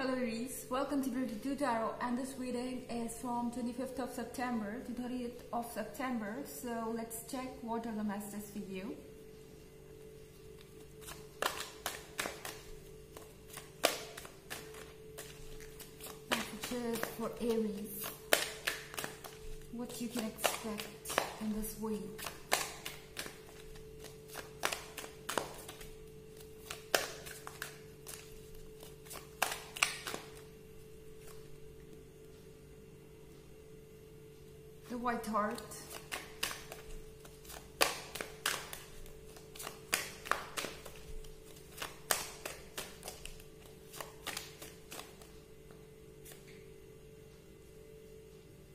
Hello Aries, welcome to Brutally True Tarot and this reading is from 25th of September to 30th of September. So let's check what are the messages for you. Messages for Aries. What you can expect in this week. White heart.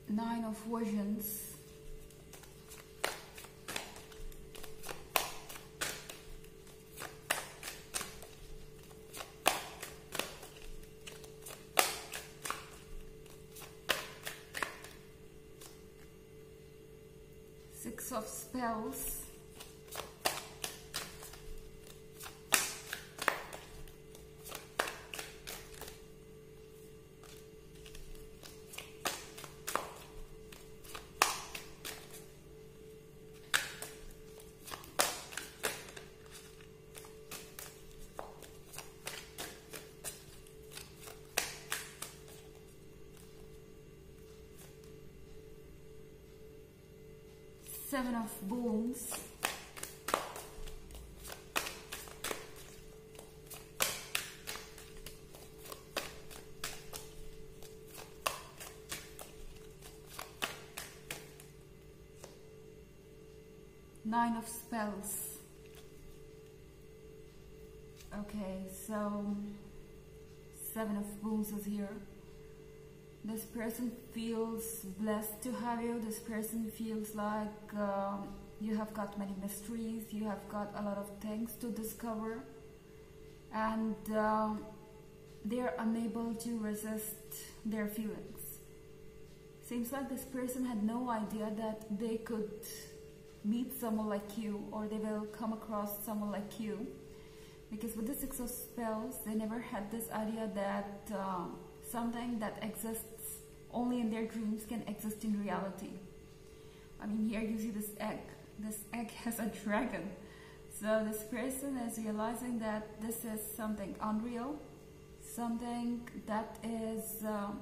Nine of Visions. Of Spells. Seven of Boons. Nine of Spells. Okay, so Seven of Boons is here. This person feels blessed to have you. This person feels like um, you have got many mysteries. You have got a lot of things to discover. And um, they're unable to resist their feelings. Seems like this person had no idea that they could meet someone like you or they will come across someone like you. Because with the Six of Spells, they never had this idea that uh, something that exists only in their dreams can exist in reality. I mean, here you see this egg. This egg has a dragon. So this person is realizing that this is something unreal, something that is um,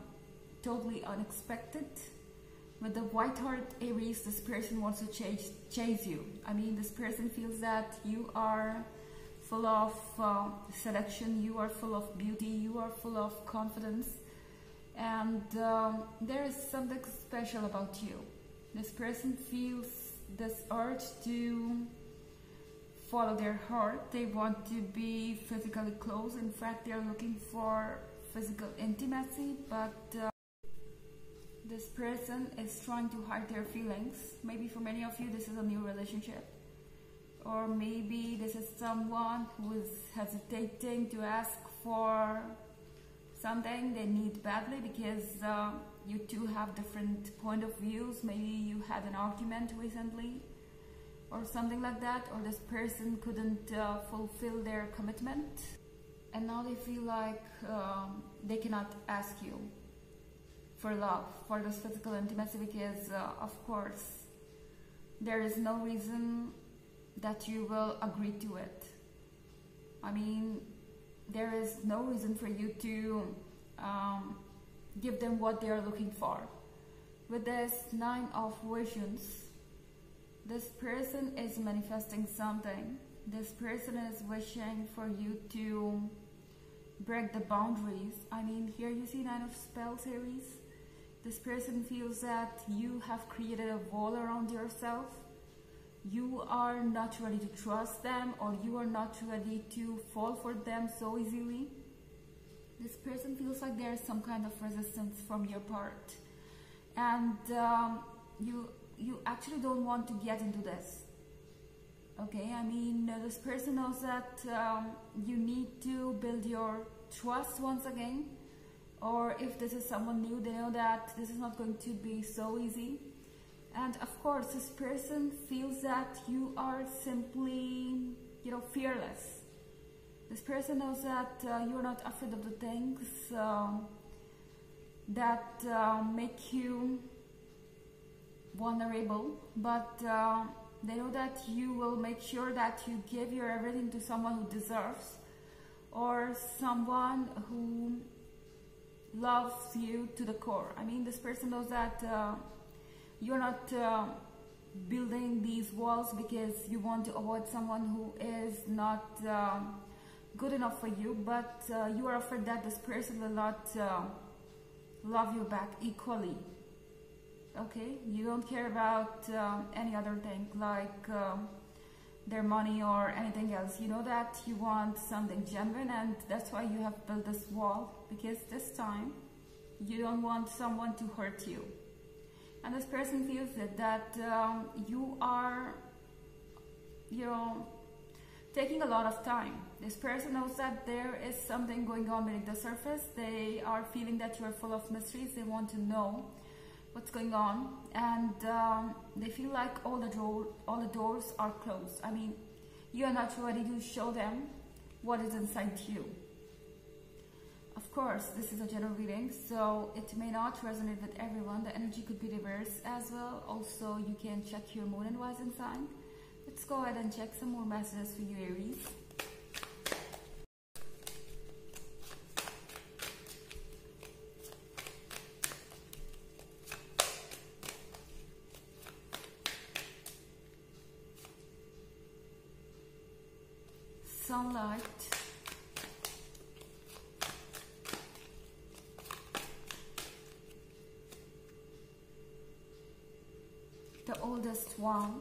totally unexpected. With the white heart Aries, this person wants to chase, chase you. I mean, this person feels that you are full of uh, selection, you are full of beauty, you are full of confidence and um, there is something special about you. This person feels this urge to follow their heart. They want to be physically close. In fact, they're looking for physical intimacy, but uh, this person is trying to hide their feelings. Maybe for many of you, this is a new relationship. Or maybe this is someone who is hesitating to ask for something they need badly because uh, you two have different point of views. Maybe you had an argument recently or something like that or this person couldn't uh, fulfill their commitment. And now they feel like um, they cannot ask you for love for this physical intimacy because uh, of course there is no reason that you will agree to it. I mean there is no reason for you to um, give them what they are looking for. With this nine of visions, this person is manifesting something. This person is wishing for you to break the boundaries. I mean, here you see nine of spells Aries. This person feels that you have created a wall around yourself you are not ready to trust them or you are not ready to fall for them so easily. This person feels like there is some kind of resistance from your part and um, you you actually don't want to get into this. Okay, I mean, this person knows that um, you need to build your trust once again or if this is someone new, they know that this is not going to be so easy and of course this person feels that you are simply you know fearless This person knows that uh, you're not afraid of the things uh, that uh, make you vulnerable, but uh, they know that you will make sure that you give your everything to someone who deserves or someone who loves you to the core. I mean, this person knows that uh, you're not uh, building these walls because you want to avoid someone who is not uh, good enough for you, but uh, you are afraid that this person will not uh, love you back equally. Okay, you don't care about uh, any other thing like their money or anything else. You know that you want something genuine and that's why you have built this wall because this time you don't want someone to hurt you. And this person feels that, that um, you are, you know, taking a lot of time. This person knows that there is something going on beneath the surface. They are feeling that you are full of mysteries. They want to know what's going on and um, they feel like all the door all the doors are closed i mean you are not ready to show them what is inside you of course this is a general reading so it may not resonate with everyone. The energy could be reversed as well. Also you can check your moon and rising sign. Let's go ahead and check some more messages for you aries. Sunlight the oldest one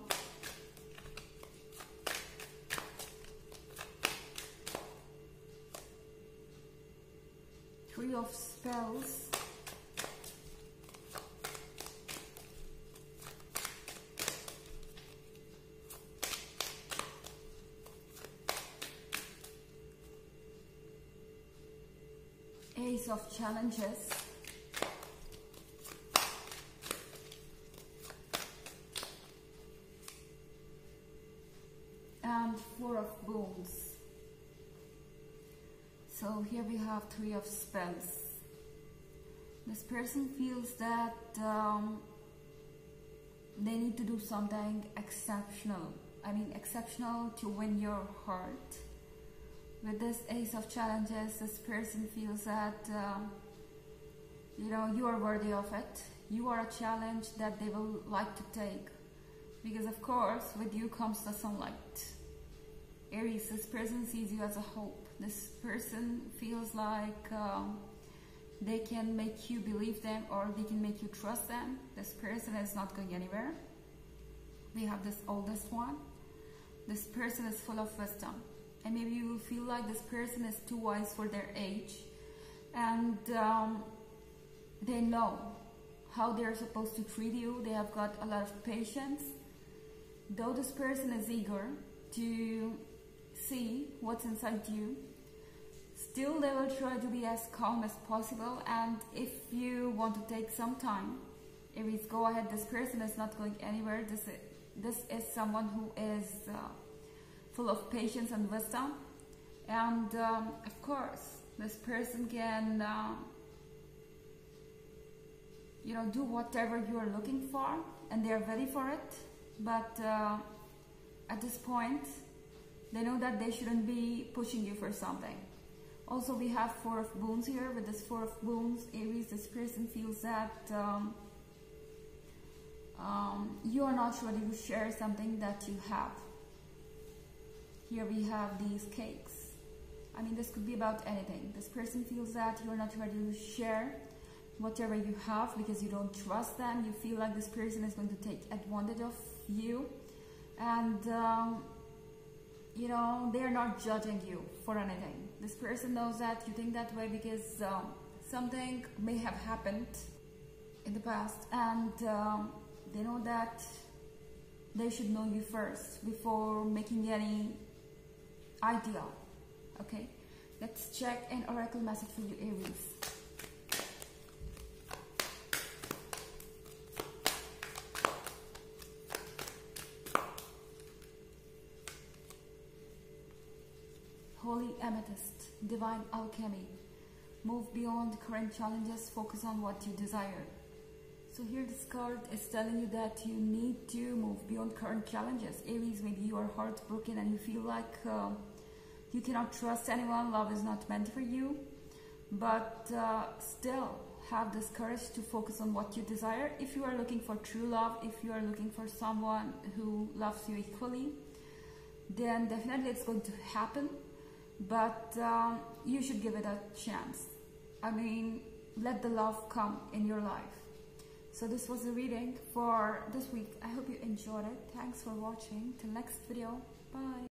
three of spells Ace of Challenges. And Four of Boons. So here we have Three of Spells. This person feels that um, they need to do something exceptional. I mean exceptional to win your heart with this ace of challenges this person feels that uh, you know you are worthy of it you are a challenge that they will like to take because of course with you comes the sunlight aries this person sees you as a hope. This person feels like um, they can make you believe them or they can make you trust them. This person is not going anywhere. We have this oldest one. This person is full of wisdom. And maybe you will feel like this person is too wise for their age. And um, they know how they're supposed to treat you. They have got a lot of patience. Though this person is eager to see what's inside you still they will try to be as calm as possible and if you want to take some time Aries go ahead this person is not going anywhere this is, this is someone who is uh, full of patience and wisdom. And um, of course, this person can, uh, you know, do whatever you are looking for, and they are ready for it. But uh, at this point, they know that they shouldn't be pushing you for something. Also, we have Four of Boons here. With this Four of Boons, Aries, this person feels that um, um, you are not ready to share something that you have. Here we have these cakes. I mean, this could be about anything. This person feels that you're not ready to share whatever you have because you don't trust them. You feel like this person is going to take advantage of you. And, um, you know, they're not judging you for anything. This person knows that you think that way because um, something may have happened in the past. And um, they know that they should know you first before making any idea. Okay, let's check an oracle message for you, Aries. Holy Amethyst, Divine Alchemy. Move beyond current challenges, focus on what you desire. So here this card is telling you that you need to move beyond current challenges. Aries, maybe you are heartbroken and you feel like uh, you cannot trust anyone, love is not meant for you. But uh, still, have this courage to focus on what you desire. If you are looking for true love, if you are looking for someone who loves you equally, then definitely it's going to happen. But um, you should give it a chance. I mean, let the love come in your life. So this was the reading for this week. I hope you enjoyed it. Thanks for watching. Till next video. Bye.